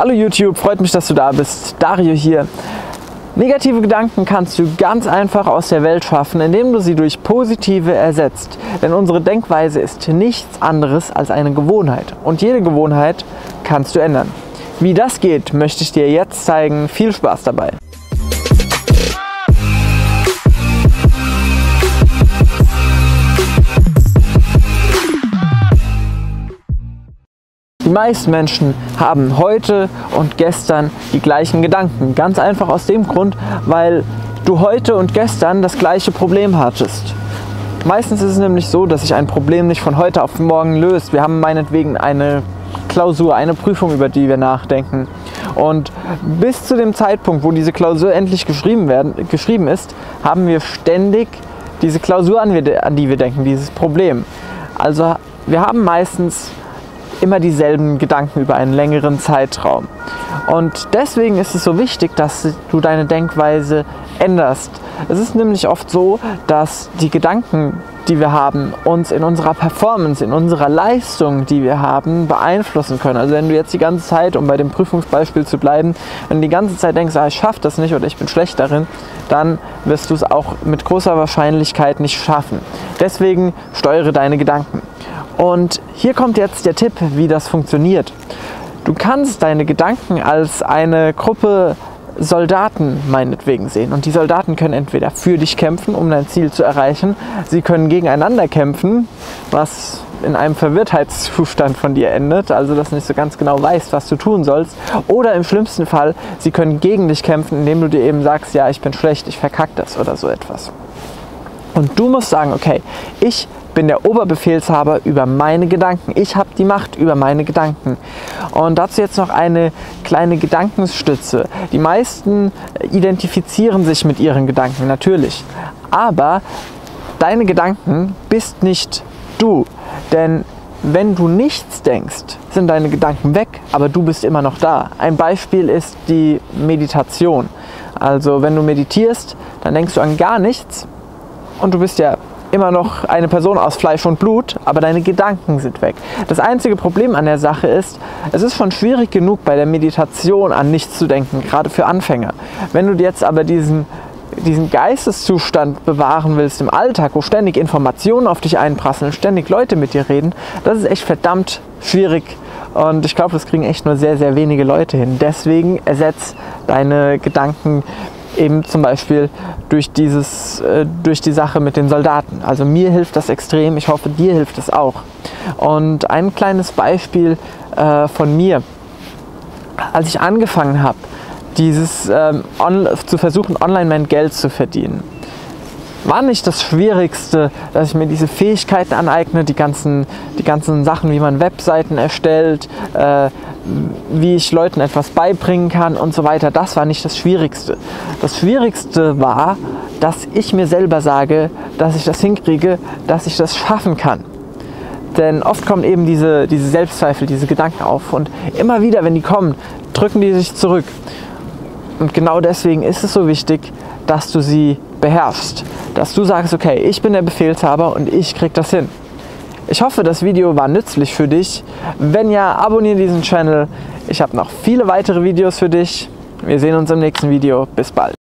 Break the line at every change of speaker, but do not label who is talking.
Hallo YouTube, freut mich, dass du da bist. Dario hier. Negative Gedanken kannst du ganz einfach aus der Welt schaffen, indem du sie durch positive ersetzt. Denn unsere Denkweise ist nichts anderes als eine Gewohnheit. Und jede Gewohnheit kannst du ändern. Wie das geht, möchte ich dir jetzt zeigen. Viel Spaß dabei. Die meisten Menschen haben heute und gestern die gleichen Gedanken. Ganz einfach aus dem Grund, weil du heute und gestern das gleiche Problem hattest. Meistens ist es nämlich so, dass sich ein Problem nicht von heute auf morgen löst. Wir haben meinetwegen eine Klausur, eine Prüfung, über die wir nachdenken. Und bis zu dem Zeitpunkt, wo diese Klausur endlich geschrieben, werden, geschrieben ist, haben wir ständig diese Klausur, an, an die wir denken, dieses Problem. Also wir haben meistens immer dieselben Gedanken über einen längeren Zeitraum. Und deswegen ist es so wichtig, dass du deine Denkweise änderst. Es ist nämlich oft so, dass die Gedanken, die wir haben, uns in unserer Performance, in unserer Leistung, die wir haben, beeinflussen können. Also wenn du jetzt die ganze Zeit, um bei dem Prüfungsbeispiel zu bleiben, wenn du die ganze Zeit denkst, ah, ich schaffe das nicht oder ich bin schlecht darin, dann wirst du es auch mit großer Wahrscheinlichkeit nicht schaffen. Deswegen steuere deine Gedanken. Und hier kommt jetzt der Tipp, wie das funktioniert. Du kannst deine Gedanken als eine Gruppe Soldaten meinetwegen sehen. Und die Soldaten können entweder für dich kämpfen, um dein Ziel zu erreichen, sie können gegeneinander kämpfen, was in einem Verwirrtheitszustand von dir endet, also dass du nicht so ganz genau weißt, was du tun sollst. Oder im schlimmsten Fall, sie können gegen dich kämpfen, indem du dir eben sagst, ja, ich bin schlecht, ich verkack das oder so etwas. Und du musst sagen, okay, ich bin der Oberbefehlshaber über meine Gedanken. Ich habe die Macht über meine Gedanken. Und dazu jetzt noch eine kleine Gedankenstütze. Die meisten identifizieren sich mit ihren Gedanken, natürlich. Aber deine Gedanken bist nicht du. Denn wenn du nichts denkst, sind deine Gedanken weg, aber du bist immer noch da. Ein Beispiel ist die Meditation. Also wenn du meditierst, dann denkst du an gar nichts und du bist ja immer noch eine Person aus Fleisch und Blut, aber deine Gedanken sind weg. Das einzige Problem an der Sache ist, es ist schon schwierig genug bei der Meditation an nichts zu denken, gerade für Anfänger. Wenn du jetzt aber diesen diesen Geisteszustand bewahren willst im Alltag, wo ständig Informationen auf dich einprasseln, ständig Leute mit dir reden, das ist echt verdammt schwierig. Und ich glaube, das kriegen echt nur sehr, sehr wenige Leute hin. Deswegen ersetz deine Gedanken eben zum Beispiel durch, dieses, äh, durch die Sache mit den Soldaten. Also mir hilft das extrem, ich hoffe, dir hilft es auch. Und ein kleines Beispiel äh, von mir. Als ich angefangen habe, dieses ähm, zu versuchen, online mein Geld zu verdienen, war nicht das Schwierigste, dass ich mir diese Fähigkeiten aneigne, die ganzen, die ganzen Sachen, wie man Webseiten erstellt, äh, wie ich Leuten etwas beibringen kann und so weiter. Das war nicht das Schwierigste. Das Schwierigste war, dass ich mir selber sage, dass ich das hinkriege, dass ich das schaffen kann. Denn oft kommen eben diese, diese Selbstzweifel, diese Gedanken auf. Und immer wieder, wenn die kommen, drücken die sich zurück. Und genau deswegen ist es so wichtig, dass du sie beherrschst. Dass du sagst, okay, ich bin der Befehlshaber und ich krieg das hin. Ich hoffe, das Video war nützlich für dich. Wenn ja, abonniere diesen Channel. Ich habe noch viele weitere Videos für dich. Wir sehen uns im nächsten Video. Bis bald.